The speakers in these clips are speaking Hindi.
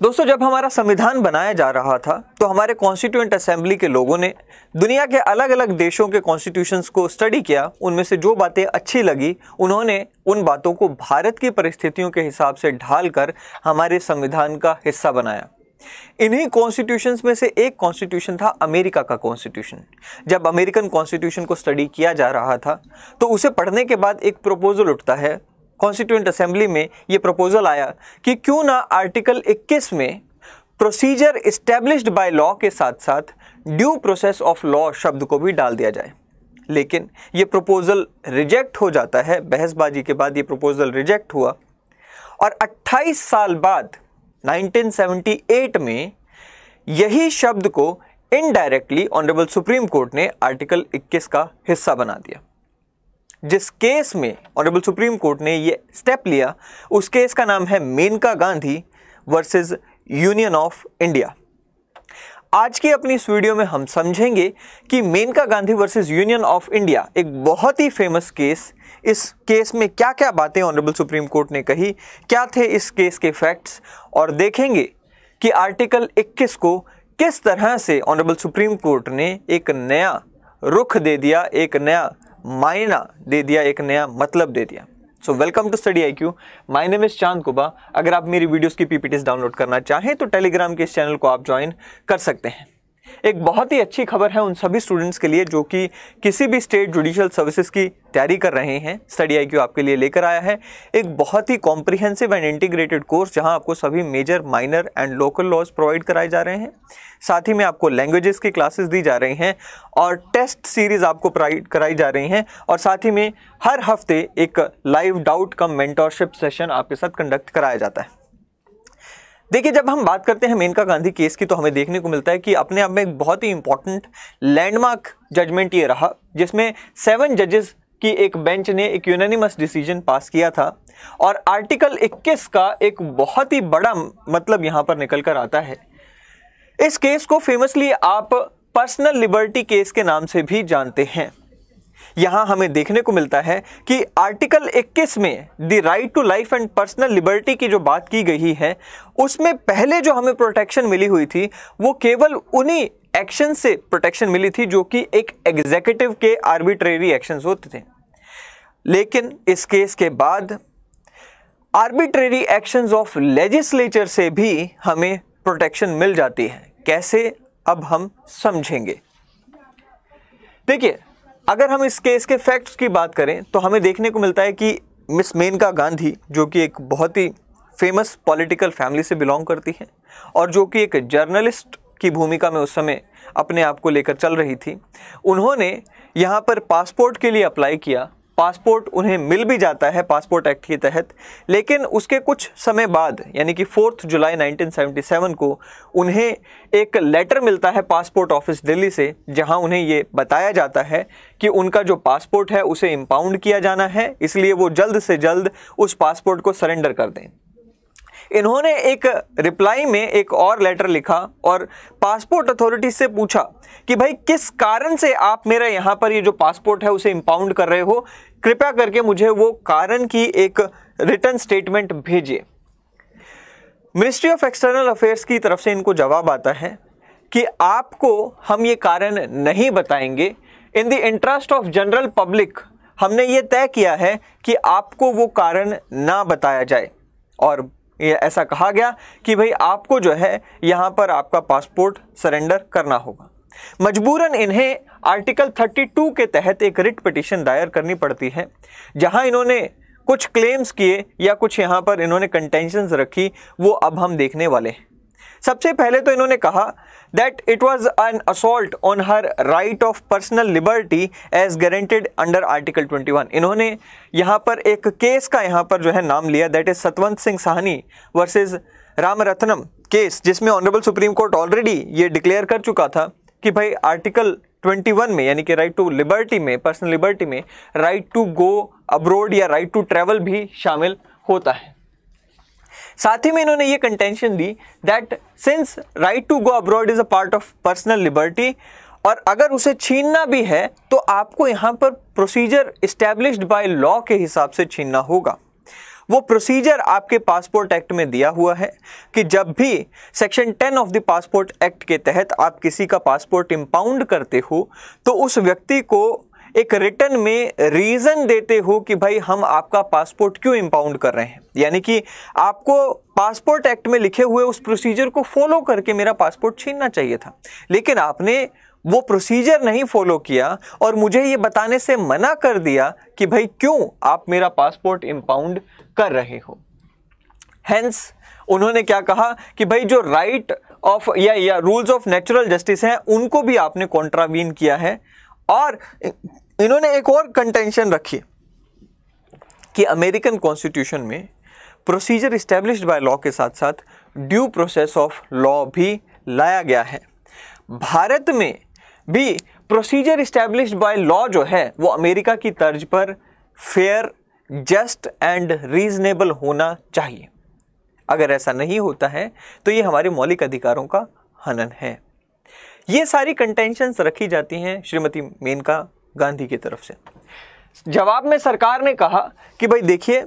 दोस्तों, जब हमारा संविधान बनाया जा रहा था तो हमारे कॉन्स्टिट्यूंट असेंबली के लोगों ने दुनिया के अलग अलग देशों के कॉन्स्टिट्यूशंस को स्टडी किया। उनमें से जो बातें अच्छी लगी, उन्होंने उन बातों को भारत की परिस्थितियों के हिसाब से ढालकर हमारे संविधान का हिस्सा बनाया। इन्हीं कॉन्स्टिट्यूशंस में से एक कॉन्स्टिट्यूशन था अमेरिका का कॉन्स्टिट्यूशन जब अमेरिकन कॉन्स्टिट्यूशन को स्टडी किया जा रहा था तो उसे पढ़ने के बाद एक प्रपोजल उठता है कॉन्स्टिट्यूंट असेंबली में ये प्रपोजल आया कि क्यों ना आर्टिकल 21 में प्रोसीजर इस्टेब्लिश्ड बाय लॉ के साथ साथ ड्यू प्रोसेस ऑफ़ लॉ शब्द को भी डाल दिया जाए। लेकिन ये प्रपोजल रिजेक्ट हो जाता है, बहसबाजी के बाद ये प्रपोजल रिजेक्ट हुआ। और 28 साल बाद 1978 में यही शब्द को इनडायरेक्टली ऑनरेबल सुप्रीम कोर्ट ने आर्टिकल 21 का हिस्सा बना दिया। जिस केस में ऑनरेबल सुप्रीम कोर्ट ने ये स्टेप लिया, उस केस का नाम है Maneka Gandhi versus union of India. आज की अपनी इस वीडियो में हम समझेंगे कि Maneka Gandhi versus union of India, एक बहुत ही फ़ेमस केस, इस केस में क्या क्या बातें ऑनरेबल सुप्रीम कोर्ट ने कही, क्या थे इस केस के फैक्ट्स और देखेंगे कि आर्टिकल 21 को किस तरह से ऑनरेबल सुप्रीम कोर्ट ने एक नया रुख दे दिया, एक नया मायना दे दिया, एक नया मतलब दे दिया। So welcome to study I Q my name is चाँद कुबा अगर आप मेरी वीडियोस की पीपीटीज डाउनलोड करना चाहें तो टेलीग्राम के इस चैनल को आप ज्वाइन कर सकते हैं। एक बहुत ही अच्छी खबर है उन सभी स्टूडेंट्स के लिए जो कि किसी भी स्टेट जुडिशियल सर्विसेज़ की तैयारी कर रहे हैं। स्टडी आई आपके लिए लेकर आया है। एक बहुत ही कॉम्प्रिहेंसिव एंड इंटीग्रेटेड कोर्स जहाँ आपको सभी major minor and local laws provide कराए जा रहे हैं। साथ ही में आपको लैंग्वेजेस की क्लासेस दी जा रही हैं और टेस्ट सीरीज़ आपको प्रोवाइड कराई जा रही हैं। और साथ ही में हर हफ़्ते एक live doubt cum mentorship session आपके साथ कंडक्ट कराया जाता है। देखिए, जब हम बात करते हैं मेनका गांधी केस की तो हमें देखने को मिलता है कि अपने आप में एक बहुत ही इंपॉर्टेंट लैंडमार्क जजमेंट ये रहा, जिसमें सेवन जजेस की एक बेंच ने एक यूनानिमस डिसीज़न पास किया था और आर्टिकल 21 का एक बहुत ही बड़ा मतलब यहाँ पर निकल कर आता है। इस केस को फेमसली आप पर्सनल लिबर्टी केस के नाम से भी जानते हैं। यहाँ हमें देखने को मिलता है कि आर्टिकल 21 में the right to life and personal liberty की जो बात की गई है, उसमें पहले जो हमें प्रोटेक्शन मिली हुई थी, वो केवल उन्हीं एक्शन से प्रोटेक्शन मिली थी जो कि एक एग्जीक्यूटिव के आर्बिट्रेरी एक्शंस होते थे। लेकिन इस केस के बाद आर्बिट्रेरी एक्शंस ऑफ़ लेजिस्लेचर से भी हमें प्रोटेक्शन मिल जाती है। कैसे? अब हम समझेंगे। देखिए अगर हम इस केस के फैक्ट्स की बात करें तो हमें देखने को मिलता है कि मिस मेनका गांधी, जो कि एक बहुत ही फ़ेमस पॉलिटिकल फैमिली से बिलोंग करती हैं, और जो कि एक जर्नलिस्ट की भूमिका में उस समय अपने आप को लेकर चल रही थी, उन्होंने यहाँ पर पासपोर्ट के लिए अप्लाई किया पासपोर्ट उन्हें मिल भी जाता है पासपोर्ट एक्ट के तहत, लेकिन उसके कुछ समय बाद, यानी कि फोर्थ जुलाई 1977 को, उन्हें एक लेटर मिलता है पासपोर्ट ऑफ़िस दिल्ली से, जहाँ उन्हें ये बताया जाता है कि उनका जो पासपोर्ट है उसे इम्पाउंड किया जाना है, इसलिए वो जल्द से जल्द उस पासपोर्ट को सरेंडर कर दें। इन्होंने एक रिप्लाई में एक और लेटर लिखा और पासपोर्ट अथॉरिटी से पूछा कि भाई, किस कारण से आप मेरा यहाँ पर ये जो पासपोर्ट है उसे इम्पाउंड कर रहे हो? कृपया करके मुझे वो कारण की एक रिटर्न स्टेटमेंट भेजिए। मिनिस्ट्री ऑफ़ एक्सटर्नल अफेयर्स की तरफ़ से इनको जवाब आता है कि आपको हम ये कारण नहीं बताएँगे। In the interest of general public हमने ये तय किया है कि आपको वो कारण ना बताया जाए। और ऐसा कहा गया कि भाई आपको जो है यहाँ पर आपका पासपोर्ट सरेंडर करना होगा। मजबूरन इन्हें आर्टिकल 32 के तहत एक रिट पिटिशन दायर करनी पड़ती है, जहाँ इन्होंने कुछ क्लेम्स किए या कुछ यहाँ पर इन्होंने कंटेंशंस रखी, वो अब हम देखने वाले हैं। सबसे पहले तो इन्होंने कहा that it was an assault on her right of personal liberty as guaranteed under article 21 इन्होंने यहाँ पर एक केस का यहाँ पर जो है नाम लिया that is Satwant Singh Sawhney versus Ramarathnam case जिसमें ऑनरेबल सुप्रीम कोर्ट ऑलरेडी ये डिक्लेयर कर चुका था कि भाई आर्टिकल 21 में, यानी कि राइट टू लिबर्टी में पर्सनल लिबर्टी में राइट टू गो अब्रोड या राइट टू ट्रेवल भी शामिल होता है। साथ ही में इन्होंने ये contention the that since right to go abroad is a part of personal liberty और अगर उसे छीनना भी है तो आपको यहाँ पर प्रोसीजर इस्टेब्लिश्ड बाय लॉ के हिसाब से छीनना होगा। वो प्रोसीजर आपके पासपोर्ट एक्ट में दिया हुआ है कि जब भी section 10 of the passport act के तहत आप किसी का पासपोर्ट इम्पाउंड करते हो तो उस व्यक्ति को एक रिटर्न में रीजन देते हो कि भाई हम आपका पासपोर्ट क्यों इम्पाउंड कर रहे हैं? यानी कि आपको पासपोर्ट एक्ट में लिखे हुए उस प्रोसीजर को फॉलो करके मेरा पासपोर्ट छीनना चाहिए था। लेकिन आपने वो प्रोसीजर नहीं फॉलो किया और मुझे ये बताने से मना कर दिया कि भाई क्यों आप मेरा पासपोर्ट इम्पाउंड कर रहे हो? हेंस उन्होंने क्या कहा कि भाई जो राइट ऑफ़ या या रूल्स ऑफ़ नेचुरल जस्टिस हैं, उनको भी आपने कॉन्ट्रावीन किया है। और इन्होंने एक और कंटेंशन रखी कि अमेरिकन कॉन्स्टिट्यूशन में प्रोसीजर इस्टेब्लिश्ड बाय लॉ के साथ साथ ड्यू प्रोसेस ऑफ़ लॉ भी लाया गया है। भारत में भी प्रोसीजर इस्टेब्लिश्ड बाय लॉ जो है, वो अमेरिका की तर्ज पर फेयर जस्ट एंड रीजनेबल होना चाहिए। अगर ऐसा नहीं होता है तो ये हमारे मौलिक अधिकारों का हनन है। ये सारी कंटेंशंस रखी जाती हैं श्रीमती मेनका गांधी की तरफ़ से। जवाब में सरकार ने कहा कि भाई देखिए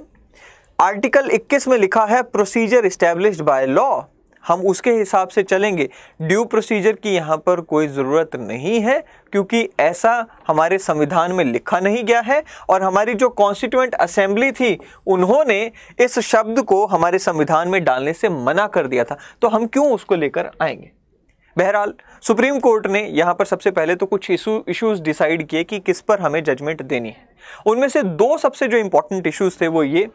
आर्टिकल 21 में लिखा है प्रोसीजर इस्टेब्लिश्ड बाय लॉ हम उसके हिसाब से चलेंगे। ड्यू प्रोसीजर की यहाँ पर कोई ज़रूरत नहीं है, क्योंकि ऐसा हमारे संविधान में लिखा नहीं गया है और हमारी जो कॉन्स्टिट्यूंट असेंबली थी, उन्होंने इस शब्द को हमारे संविधान में डालने से मना कर दिया था। तो हम क्यों उसको लेकर आएँगे? बहरहाल, सुप्रीम कोर्ट ने यहाँ पर सबसे पहले तो कुछ इशूज़ डिसाइड किए कि किस पर हमें जजमेंट देनी है। उनमें से दो सबसे जो इम्पोर्टेंट इशूज़ थे वो ये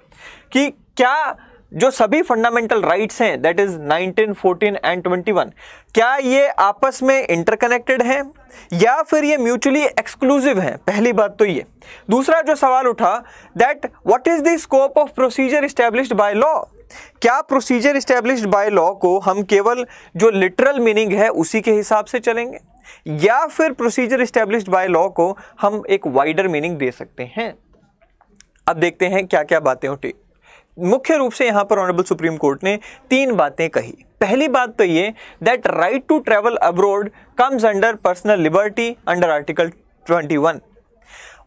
कि क्या जो सभी फंडामेंटल राइट्स हैं दैट इज़ 19, 14 एंड 21 क्या ये आपस में इंटरकनेक्टेड हैं? या फिर ये म्यूचुअली एक्सक्लूसिव हैं? पहली बात तो ये। दूसरा जो सवाल उठा that what is the scope of procedure established by law क्या प्रोसीजर इस्टेब्लिश्ड बाय लॉ को हम केवल जो लिटरल मीनिंग है उसी के हिसाब से चलेंगे? या फिर प्रोसीजर इस्टेब्लिश्ड बाय लॉ को हम एक वाइडर मीनिंग दे सकते हैं? अब देखते हैं क्या क्या बातें उठी मुख्य रूप से यहाँ पर ऑनरेबल सुप्रीम कोर्ट ने तीन बातें कही। पहली बात तो ये that right to travel abroad comes under personal liberty under article 21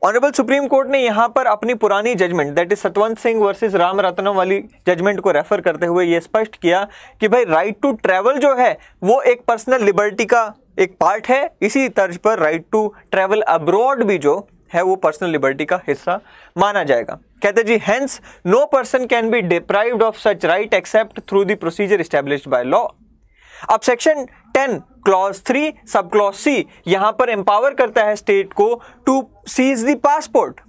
honourable supreme court ने यहाँ पर अपनी पुरानी judgement that is Satwant Singh versus Ram Ratnam वाली जजमेंट को रेफर करते हुए यह स्पष्ट किया कि भाई राइट टू ट्रैवल जो है, वो एक पर्सनल लिबर्टी का एक पार्ट है। इसी तर्ज पर राइट टू ट्रैवल अब्रॉड भी जो है वो पर्सनल लिबर्टी का हिस्सा माना जाएगा। कहते जी hence no person can be deprived of such right except through the procedure establish by law अब section ten clause three sub clause C यहाँ पर एम्पावर करता है स्टेट को टू सीज द पासपोर्ट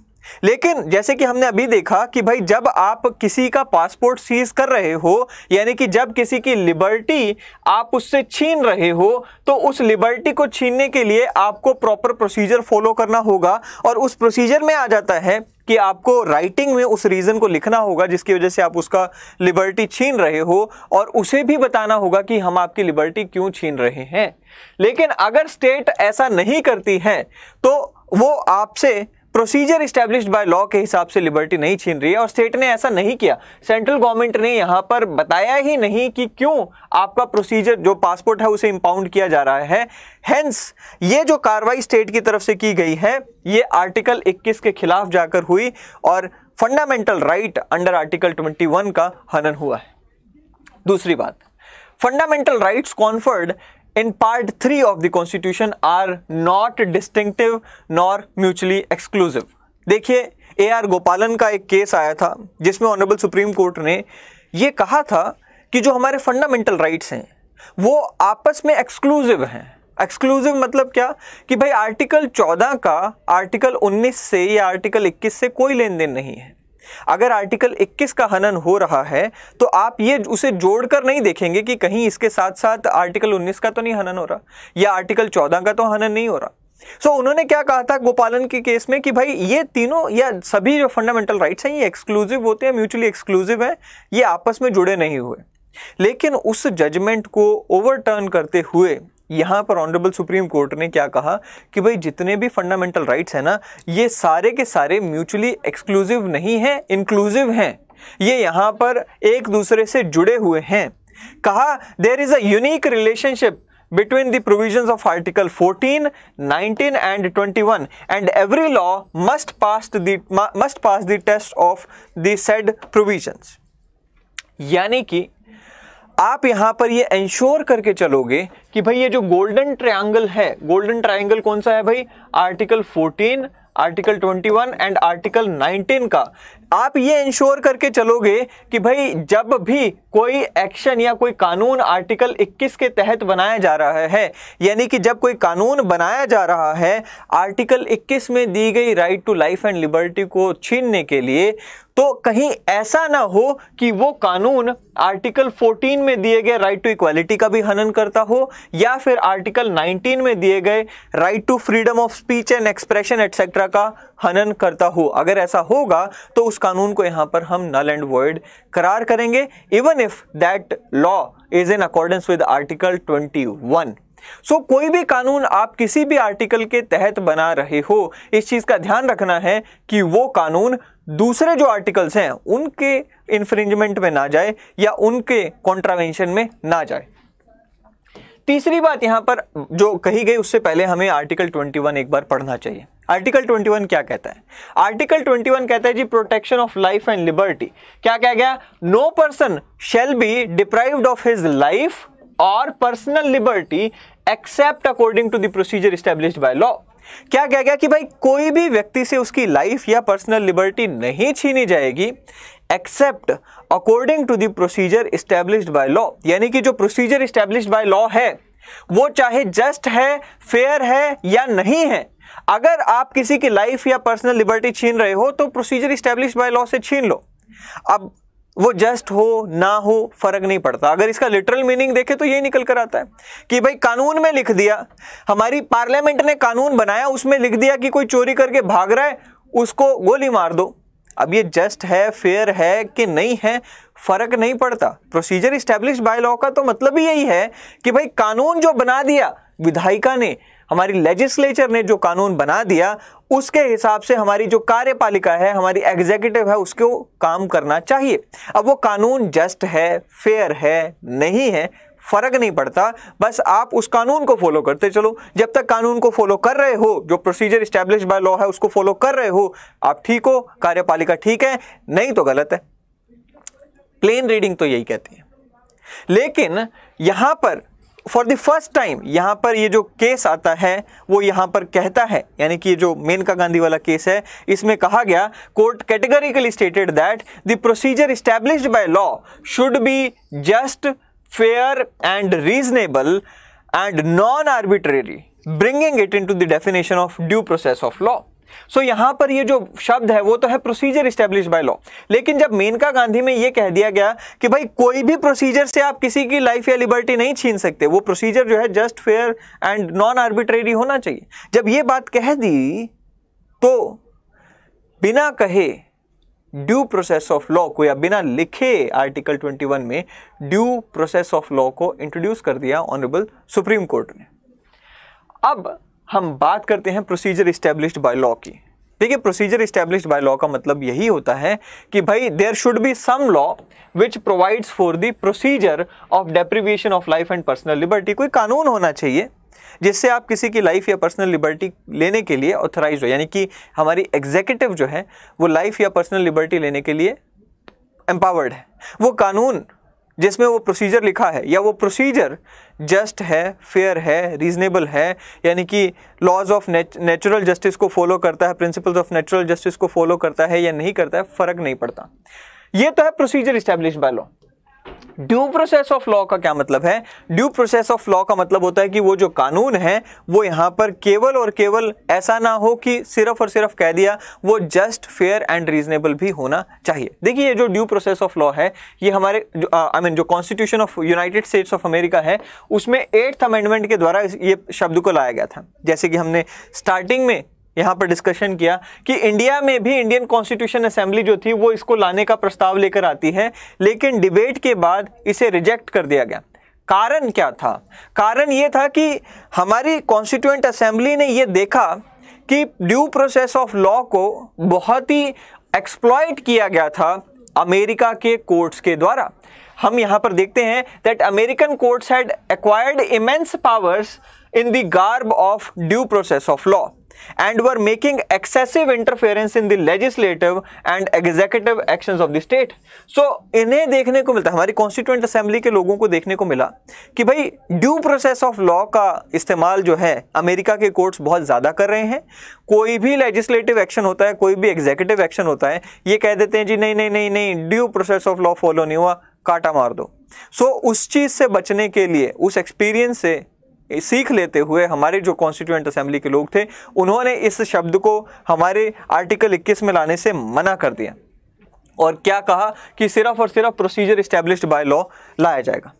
लेकिन जैसे कि हमने अभी देखा कि भाई जब आप किसी का पासपोर्ट सीज कर रहे हो, यानी कि जब किसी की लिबर्टी आप उससे छीन रहे हो तो उस लिबर्टी को छीनने के लिए आपको प्रॉपर प्रोसीजर फॉलो करना होगा और उस प्रोसीजर में आ जाता है कि आपको राइटिंग में उस रीज़न को लिखना होगा जिसकी वजह से आप उसका लिबर्टी छीन रहे हो और उसे भी बताना होगा कि हम आपकी लिबर्टी क्यों छीन रहे हैं। लेकिन अगर स्टेट ऐसा नहीं करती है तो वो आपसे प्रोसीजर इस्टेब्लिश्ड बाय लॉ के हिसाब से लिबर्टी नहीं छीन रही है और स्टेट ने ऐसा नहीं किया। सेंट्रल गवर्नमेंट ने यहाँ पर बताया ही नहीं कि क्यों आपका प्रोसीजर जो पासपोर्ट है, उसे इंपाउंड किया जा रहा है। हेंस ये जो कार्रवाई स्टेट की तरफ़ से की गई है, ये आर्टिकल 21 के खिलाफ जाकर हुई और फंडामेंटल राइट अंडर आर्टिकल 21 का हनन हुआ है। दूसरी बात fundamental rights conferred in part 3 of the constitution are not distinctive nor mutually exclusive. देखिए ए आर गोपालन का एक केस आया था, जिसमें ऑनरेबल सुप्रीम कोर्ट ने ये कहा था कि जो हमारे फंडामेंटल राइट्स हैं, वो आपस में एक्सक्लूसिव हैं। एक्सक्लूसिव मतलब क्या? कि भाई आर्टिकल 14 का आर्टिकल 19 से या आर्टिकल 21 से कोई लेन देन नहीं है। अगर आर्टिकल 21 का हनन हो रहा है तो आप ये उसे जोड़कर नहीं देखेंगे कि कहीं इसके साथ साथ आर्टिकल 19 का तो नहीं हनन हो रहा या आर्टिकल 14 का तो हनन नहीं हो रहा। सो so, उन्होंने क्या कहा था गोपालन के केस में कि भाई ये तीनों या सभी जो फंडामेंटल राइट्स हैं ये एक्सक्लूसिव होते हैं म्यूचुअली एक्सक्लूसिव है ये आपस में जुड़े नहीं हुए। लेकिन उस जजमेंट को ओवरटर्न करते हुए यहाँ पर ऑनरेबल सुप्रीम कोर्ट ने क्या कहा कि भाई जितने भी फंडामेंटल राइट्स हैं ना, ये सारे के सारे म्यूचुअली एक्सक्लूसिव नहीं हैं इंक्लूसिव हैं। ये यहाँ पर एक दूसरे से जुड़े हुए हैं। कहा there is a unique relationship between the provisions of article 14 19 and 21 and every law must pass the must pass the test of यानी कि आप यहाँ पर ये इंश्योर करके चलोगे कि भाई ये जो गोल्डन ट्रायंगल है गोल्डन ट्रायंगल कौन सा है भाई? आर्टिकल 14 आर्टिकल 21 एंड आर्टिकल 19 का। आप ये इंश्योर करके चलोगे कि भाई जब भी कोई एक्शन या कोई कानून आर्टिकल 21 के तहत बनाया जा रहा है, यानी कि जब कोई कानून बनाया जा रहा है आर्टिकल 21 में दी गई right to life and liberty को छीनने के लिए तो कहीं ऐसा ना हो कि वो कानून आर्टिकल 14 में दिए गए राइट टू इक्वालिटी का भी हनन करता हो, या फिर आर्टिकल 19 में दिए गए right to freedom of speech and expression etcetera का हनन करता हो। अगर ऐसा होगा तो उस कानून को यहाँ पर हम नल एंड वर्ड करार करेंगे even if that law is in accordance with article 21 so so, कोई भी कानून आप किसी भी आर्टिकल के तहत बना रहे हो इस चीज़ का ध्यान रखना है कि वो कानून दूसरे जो आर्टिकल्स हैं उनके इंफ्रिंजमेंट में ना जाए या उनके कॉन्ट्रावेंशन में ना जाए। तीसरी बात यहाँ पर जो कही गई उससे पहले हमें आर्टिकल 21 एक बार पढ़ना चाहिए। आर्टिकल 21 क्या कहता है? आर्टिकल 21 कहता है जी protection of life and liberty क्या कह गया? No person shall be deprived of his life और personal liberty except according to the procedure established by law क्या कह गया कि भाई, कोई भी व्यक्ति से उसकी लाइफ या पर्सनल लिबर्टी नहीं छीनी जाएगी except according to the procedure established by law यानी कि जो प्रोसीजर स्टेब्लिश्ड बाय लॉ है, वो चाहे जस्ट है फेयर है या नहीं है अगर आप किसी की लाइफ या पर्सनल लिबर्टी छीन रहे हो तो प्रोसीजर स्टेब्लिश बाय लॉ से छीन लो। अब वो जस्ट हो, ना हो, फ़र्क नहीं पड़ता। अगर इसका लिटरल मीनिंग देखे तो यही निकल कर आता है कि भाई कानून में लिख दिया, हमारी पार्लियामेंट ने कानून बनाया, उसमें लिख दिया कि कोई चोरी करके भाग रहा है, उसको गोली मार दो। अब ये जस्ट है फेयर है कि नहीं है, फ़र्क नहीं पड़ता। प्रोसीजर स्टैब्लिश बाय लॉ का तो मतलब ही यही है कि भाई कानून जो बना दिया, विधायिका ने हमारी लेजिस्लेचर ने जो कानून बना दिया, उसके हिसाब से हमारी जो कार्यपालिका है, हमारी एग्जीक्यूटिव है, उसको काम करना चाहिए। अब वो कानून जस्ट है फेयर है, नहीं है, फ़र्क नहीं पड़ता। बस आप उस कानून को फॉलो करते चलो। जब तक कानून को फॉलो कर रहे हो, जो प्रोसीजर स्टैब्लिश बाय लॉ है, उसको फॉलो कर रहे हो, आप ठीक हो, कार्यपालिका ठीक है, नहीं तो गलत है। प्लेन रीडिंग तो यही कहती है। लेकिन यहाँ पर फॉर द फ़र्स्ट टाइम यहाँ पर ये जो केस आता है, वो यहाँ पर कहता है, यानी कि ये जो मेनका गांधी वाला केस है, इसमें कहा गया court categorically stated that the procedure established by law should be just fair and reasonable and non arbitrary bringing it in to the definition of due process of law so so, यहाँ पर ये जो शब्द है वो तो है प्रोसीजर स्टेब्लिश बाय लॉ लेकिन जब मेनका गांधी में ये कह दिया गया कि भाई कोई भी प्रोसीजर से आप किसी की लाइफ या लिबर्टी नहीं छीन सकते वो प्रोसीजर जो है just fair and non arbitrary होना चाहिए। जब ये बात कह दी तो बिना कहे ड्यू प्रोसेस ऑफ़ लॉ को या बिना लिखे आर्टिकल 21 में ड्यू प्रोसेस ऑफ़ लॉ को इंट्रोड्यूस कर दिया ऑनरेबल सुप्रीम कोर्ट ने। अब हम बात करते हैं प्रोसीजर इस्टेब्लिश्ड बाय लॉ की। देखिए प्रोसीजर इस्टेब्लिश्ड बाय लॉ का मतलब यही होता है कि भाई there should be some law which provides for the procedure of deprivation of life and personal liberty कोई कानून होना चाहिए, जिससे आप किसी की लाइफ या पर्सनल लिबर्टी लेने के लिए ऑथराइज हो। यानी कि हमारी एग्जीक्यूटिव जो है, वो लाइफ या पर्सनल लिबर्टी लेने के लिए एम्पावर्ड है। वो कानून जिसमें वो प्रोसीजर लिखा है, या वो प्रोसीजर जस्ट है फेयर है रीजनेबल है, यानी कि लॉज ऑफ़ नेचुरल जस्टिस को फॉलो करता है प्रिंसिपल्स ऑफ़ नेचुरल जस्टिस को फॉलो करता है या नहीं करता है, फ़र्क नहीं पड़ता। ये तो है procedure establish by law due process of law का क्या मतलब है? ड्यू प्रोसेस ऑफ़ लॉ का मतलब होता है कि वो जो कानून है, वो यहाँ पर केवल और केवल ऐसा ना हो कि सिर्फ़ और सिर्फ़ कह दिया, वो जस्ट फेयर एंड रीजनेबल भी होना चाहिए। देखिए, ये जो ड्यू प्रोसेस ऑफ़ लॉ है, ये हमारे आई मीन जो constitution of United States of America है, उसमें एट्थ अमेंडमेंट के द्वारा ये शब्द को लाया गया था। जैसे कि हमने स्टार्टिंग में यहाँ पर डिस्कशन किया कि इंडिया में भी इंडियन कॉन्स्टिट्यूशन असेंबली जो थी, वो इसको लाने का प्रस्ताव लेकर आती है, लेकिन डिबेट के बाद इसे रिजेक्ट कर दिया गया। कारण क्या था? कारण ये था कि हमारी कॉन्स्टिट्यूंट असेंबली ने ये देखा कि ड्यू प्रोसेस ऑफ़ लॉ को बहुत ही एक्सप्लॉयट किया गया था अमेरिका के कोर्ट्स के द्वारा। हम यहाँ पर देखते हैं that American courts had acquired immense powers in the garb of due process of law and were making excessive interference in the legislative and executive actions of the state. So इन्हें देखने को मिलता हमारी कॉन्स्टिट्यूंट असेंबली के लोगों को देखने को मिला कि भाई ड्यू प्रोसेस ऑफ़ लॉ का इस्तेमाल जो है अमेरिका के कोर्ट्स बहुत ज़्यादा कर रहे हैं कोई भी लेजिस्लेटिव एक्शन होता है कोई भी एग्जीक्यूटिव एक्शन होता है ये कह देते हैं जी नहीं नहीं नहीं नहीं due process of law follow नहीं हुआ काटा मार दो सो so, उस चीज़ से बचने के लिए उस एक्सपीरियंस से सीख लेते हुए हमारे जो कॉन्स्टिट्यूएंट असेंबली के लोग थे, उन्होंने इस शब्द को हमारे आर्टिकल 21 में लाने से मना कर दिया। और क्या कहा कि सिर्फ़ और सिर्फ़ प्रोसीजर इस्टेब्लिश्ड बाय लॉ लाया जाएगा।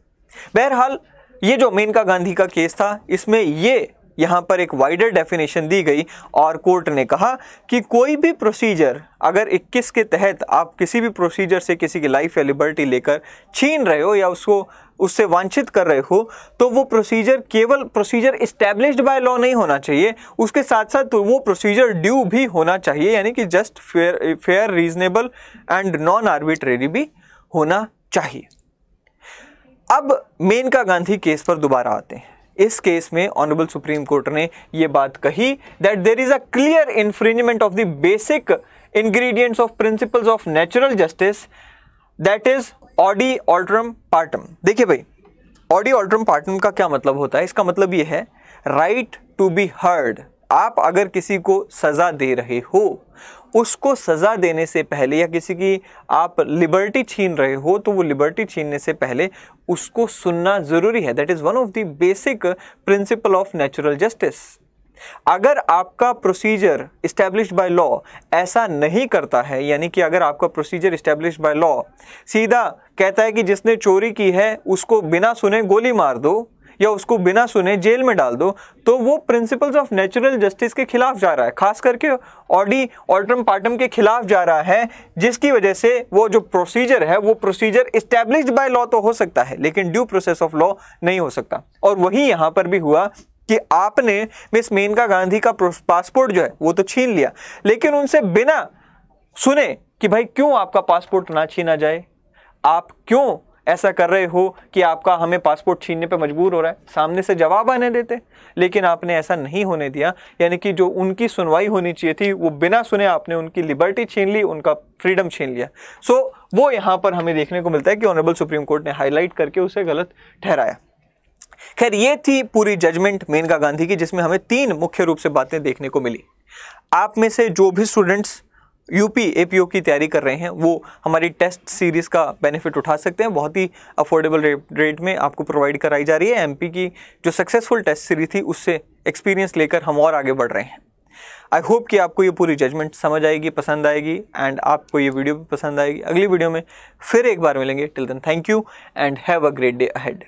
बहरहाल, ये जो मेनका गांधी का केस था, इसमें ये यहाँ पर एक वाइडर डेफिनेशन दी गई और कोर्ट ने कहा कि कोई भी प्रोसीजर अगर 21 के तहत आप किसी भी प्रोसीजर से किसी की लाइफ या लिबर्टी लेकर छीन रहे हो या उसको, उससे वांछित कर रहे हो तो वो प्रोसीजर केवल प्रोसीजर इस्टेब्लिश्ड बाय लॉ नहीं होना चाहिए। उसके साथ साथ तो वो प्रोसीजर ड्यू भी होना चाहिए, यानी कि just fair fair reasonable and non arbitrary भी होना चाहिए। अब मेनका गांधी केस पर दोबारा आते हैं। इस केस में ऑनरेबल सुप्रीम कोर्ट ने यह बात कही that there is a clear infringement of the basic ingredients of principles of natural justice that is audi alteram partem देखिए भाई ऑडी ऑल्ट्रम पार्टम का क्या मतलब होता है? इसका मतलब ये है राइट टू बी हर्ड आप अगर किसी को सज़ा दे रहे हो उसको सज़ा देने से पहले या किसी की आप लिबर्टी छीन रहे हो तो वो लिबर्टी छीनने से पहले उसको सुनना ज़रूरी है। That is one of the basic principle of natural justice अगर आपका प्रोसीजर इस्टेब्लिश बाय लॉ ऐसा नहीं करता है, यानी कि अगर आपका प्रोसीजर इस्टेब्लिश बाय लॉ सीधा कहता है कि जिसने चोरी की है, उसको बिना सुने गोली मार दो या उसको बिना सुने जेल में डाल दो तो वो प्रिंसिपल्स ऑफ़ नेचुरल जस्टिस के खिलाफ जा रहा है। खास करके ऑडी ऑल्ट्रम पार्टम के खिलाफ जा रहा है, जिसकी वजह से वो जो प्रोसीजर है, वो प्रोसीजर इस्टेब्लिश्ड बाय लॉ तो हो सकता है, लेकिन ड्यू प्रोसेस ऑफ़ लॉ नहीं हो सकता। और वही यहाँ पर भी हुआ कि आपने मिस मेनका गांधी का पासपोर्ट जो है, वो तो छीन लिया, लेकिन उनसे बिना सुने कि भाई क्यों आपका पासपोर्ट ना छीना जाए? आप क्यों ऐसा कर रहे हो कि आपका हमें पासपोर्ट छीनने पे मजबूर हो रहा है सामने से जवाब आने देते। लेकिन आपने ऐसा नहीं होने दिया यानी कि जो उनकी सुनवाई होनी चाहिए थी वो बिना सुने आपने उनकी लिबर्टी छीन ली उनका फ्रीडम छीन लिया। सो so, वो यहाँ पर हमें देखने को मिलता है कि ऑनरेबल सुप्रीम कोर्ट ने हाईलाइट करके उसे गलत ठहराया। खैर ये थी पूरी जजमेंट मेनका गांधी की जिसमें हमें तीन मुख्य रूप से बातें देखने को मिली। आप में से जो भी स्टूडेंट्स यूपी एपीओ की तैयारी कर रहे हैं, वो हमारी टेस्ट सीरीज़ का बेनिफिट उठा सकते हैं। बहुत ही अफोर्डेबल रेट में आपको प्रोवाइड कराई जा रही है। एमपी की जो सक्सेसफुल टेस्ट सीरीज़ थी, उससे एक्सपीरियंस लेकर हम और आगे बढ़ रहे हैं। आई होप कि आपको ये पूरी जजमेंट समझ आएगी, पसंद आएगी एंड आपको ये वीडियो भी पसंद आएगी। अगली वीडियो में फिर एक बार मिलेंगे। Till then thank you and have a great day ahead